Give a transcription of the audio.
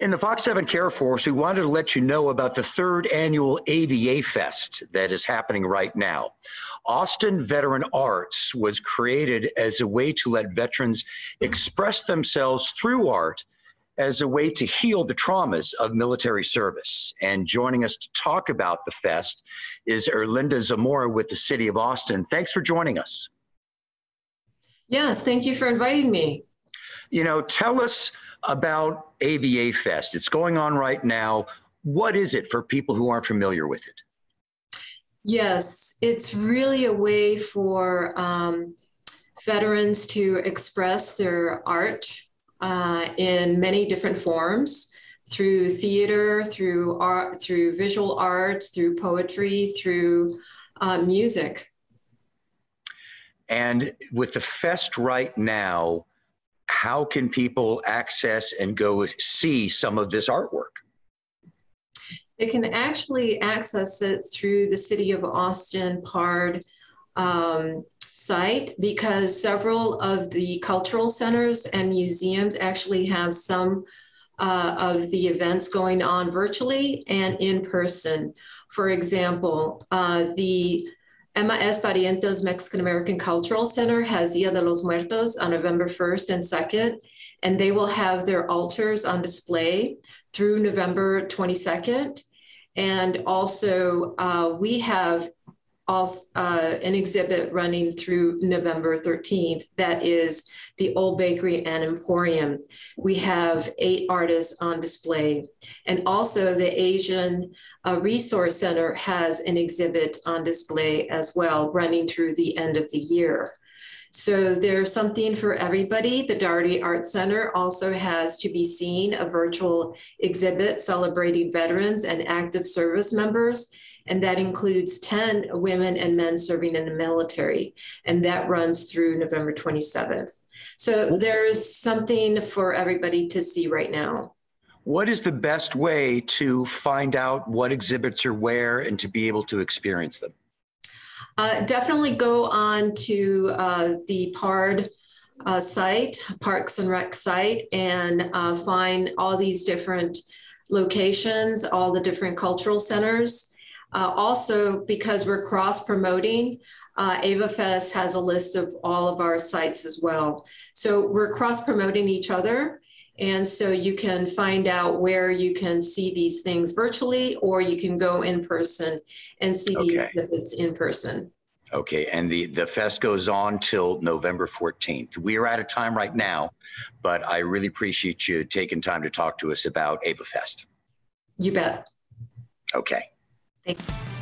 In the Fox 7 Care Force, we wanted to let you know about the third annual AVA Fest that is happening right now. Austin Veteran Arts was created as a way to let veterans express themselves through art as a way to heal the traumas of military service. And joining us to talk about the fest is Herlinda Zamora with the City of Austin. Thanks for joining us. Yes, thank you for inviting me. You know, tell us about AVA Fest. It's going on right now. What is it for people who aren't familiar with it? Yes, it's really a way for um, veterans to express their art uh, in many different forms through theater, through art, through visual arts, through poetry, through uh, music. And with the fest right now, how can people access and go see some of this artwork? They can actually access it through the City of Austin PARD um, site because several of the cultural centers and museums actually have some uh, of the events going on virtually and in person. For example, uh, the Emma S. Mexican American Cultural Center has Dia de los Muertos on November 1st and 2nd, and they will have their altars on display through November 22nd. And also, uh, we have also, uh, an exhibit running through November 13th that is the Old Bakery and Emporium. We have eight artists on display. And also, the Asian uh, Resource Center has an exhibit on display as well, running through the end of the year. So there's something for everybody. The Dougherty Art Center also has to be seen a virtual exhibit celebrating veterans and active service members and that includes 10 women and men serving in the military, and that runs through November 27th. So there is something for everybody to see right now. What is the best way to find out what exhibits are where and to be able to experience them? Uh, definitely go on to uh, the PARD uh, site, Parks and Rec site, and uh, find all these different locations, all the different cultural centers. Uh, also, because we're cross promoting, uh, AvaFest has a list of all of our sites as well. So we're cross promoting each other. And so you can find out where you can see these things virtually, or you can go in person and see okay. the exhibits in person. Okay, and the, the fest goes on till November 14th. We are out of time right now, but I really appreciate you taking time to talk to us about AvaFest. You bet. Okay. Thank you.